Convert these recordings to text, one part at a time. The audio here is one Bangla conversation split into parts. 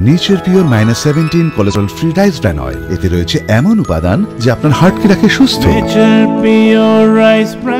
Nature pure minus seventeen cholesterol free rice bran oil এতে রয়েছে এমন উপাদান যা আপনার হার্টকে রাখে সুস্থ।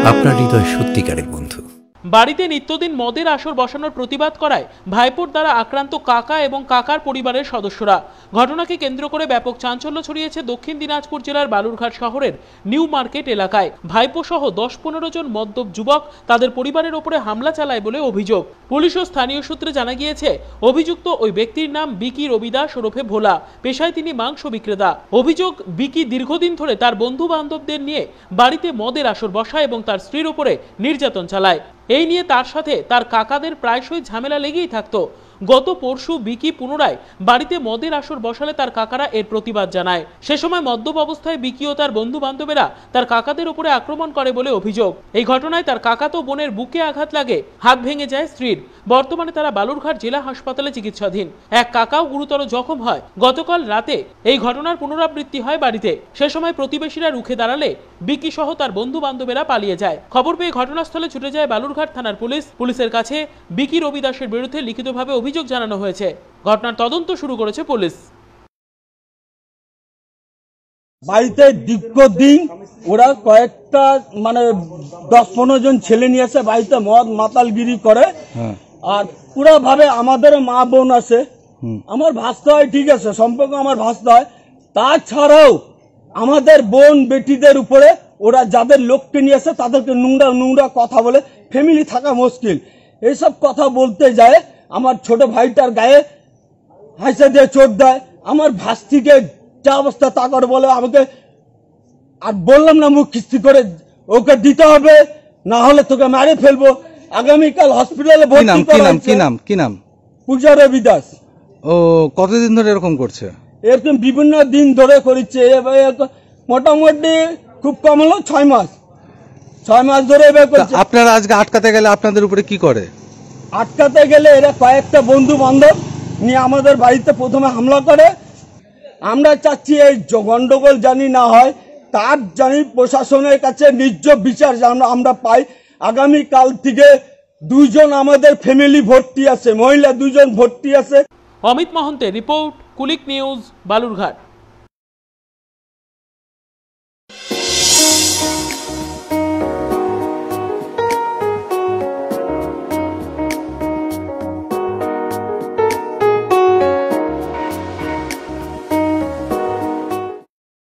আপনার হৃদয় সত্যিকারের বন্ধু। বাড়িতে নিত্যদিন মদের আসর বসানোর প্রতিবাদ করায় ভাইপোর দ্বারা আক্রান্ত কাকা এবং কাকার পরিবারের সদস্যরা। ঘটনাকে কেন্দ্র করে ব্যাপক চাঞ্চল্য ছড়িয়েছে দক্ষিণ দিনাজপুর জেলার বালুরঘাট শহরের নিউ মার্কেট এলাকায়। ভাইপো সহ দশ পনেরো জন মদ্যপ যুবক তাদের পরিবারের ওপরে হামলা চালায় বলে অভিযোগ। পুলিশ ও স্থানীয় সূত্রে জানা গিয়েছে, অভিযুক্ত ওই ব্যক্তির নাম বিকি রবিদাস ওরফে ভোলা। পেশায় তিনি মাংস বিক্রেতা। অভিযোগ, বিকি দীর্ঘদিন ধরে তার বন্ধু বান্ধবদের নিয়ে বাড়িতে মদের আসর বসায় এবং তার স্ত্রীর ওপরে নির্যাতন চালায়। এই নিয়ে তার সাথে তার কাকাদের প্রায়শই ঝামেলা লেগেই থাকতো। গত পরশু বিকি পুনরায় বাড়িতে মদের আসর বসালে তার কাকারা এর প্রতিবাদ জানায়। সে সময় মদ্যপ অবস্থায় বিকি ও তার বন্ধু বান্ধবেরা তার কাকাদের উপরে আক্রমণ করে বলে অভিযোগ। এই ঘটনায় তার কাকাতো বোনের বুকে আঘাত লাগে, হাত ভেঙে যায় স্ত্রীর। বর্তমানে তারা বালুরঘাট জেলা হাসপাতালে চিকিৎসাধীন। এক কাকাও গুরুতর জখম হয়। গতকাল রাতে এই ঘটনার পুনরাবৃত্তি হয় বাড়িতে। সে সময় প্রতিবেশীরা রুখে দাঁড়ালে বিকি সহ তার বন্ধু বান্ধবেরা পালিয়ে যায়। খবর পেয়ে ঘটনাস্থলে ছুটে যায় বালুরঘাট থানার পুলিশ পুলিশের কাছে বিকি রবি দাসের বিরুদ্ধে লিখিতভাবে অভিযোগ জানানো হয়েছে। ঘটনার তদন্ত শুরু করেছে পুলিশ। বাড়িতে দীর্ঘদিন ওরা কয়েকটা মানে দশ পনেরো জন ছেলে নিয়ে এসে বাড়িতে মদ মাতালগিরি করে। আর পুরা ভাবে আমাদের মা বোন আছে। আমার ভাসতে হয় ঠিক আছে সম্পর্ক আমার ভাসতে হয় তাছাড়াও আমাদের বোন বেটিদের উপরে ওরা যাদের লোককে নিয়ে আসে তাদেরকে নোংরা নোংরা কথা বলে ফ্যামিলি থাকা মুশকিল। এইসব কথা বলতে যায় আমার ছোট ভাইটার গায়ে হাইসা দিয়ে চোট দেয় আমার ভাস্তিকে যা অবস্থা তা করে বলে আমাকে আর বললাম না মুখ কিস্তি করে ওকে দিতে হবে না হলে তোকে মারে ফেলব। আগামীকাল হসপিটালে নাম কি নাম কি নাম কি নাম? পূজা রবি দাস। ও কতদিন ধরে এরকম করছে? এরকম বিভিন্ন দিন ধরে করেছে মোটামুটি খুব কম হলো ছয় মাস। ছয় মাস ধরে করছে। আপনারা আজকে আটকাতে গেলে আপনাদের উপরে কি করে? আটকাতে গেলে এরা কয়েকটা বন্ধু বান্ধব নিয়ে আমাদের বাড়িতে প্রথমে হামলা করে। আমরা চাচ্ছি এই গন্ডগোল জানি না হয় তার জানি প্রশাসনের কাছে নিজ বিচার যেন আমরা পাই। আগামী কাল থেকে দুইজন আমাদের ফ্যামিলি ভর্তি আছে মহিলা দুজন ভর্তি আছে। অমিত মহন্তের রিপোর্ট কুলিক নিউজ বালুরঘাট।